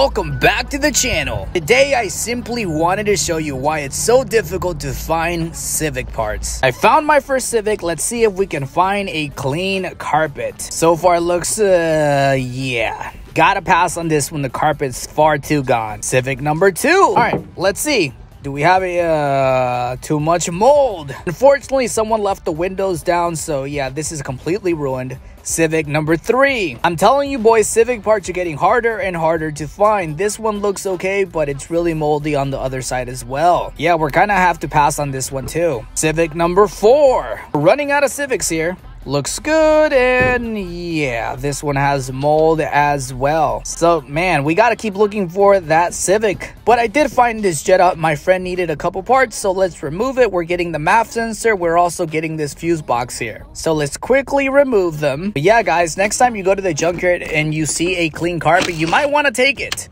welcome back to the channel. Today I simply wanted to show you why it's so difficult to find Civic parts. I found my first Civic, let's see if we can find a clean carpet. So far looks, uh, yeah. Gotta pass on this one, the carpet's far too gone. Civic number two. Alright, let's see. Do we have a uh, too much mold? Unfortunately, someone left the windows down, so yeah, this is completely ruined. Civic number three. I'm telling you boys, Civic parts are getting harder and harder to find. This one looks okay, but it's really moldy on the other side as well. Yeah, we're kind of have to pass on this one too. Civic number four. We're running out of Civics here looks good and yeah this one has mold as well. So man we got to keep looking for that civic. But i did find this jet jetta. My friend needed a couple parts so let's remove it. We're getting the map sensor. We're also getting this fuse box here. So let's quickly remove them. But yeah guys next time you go to the junkyard and you see a clean carpet you might want to take it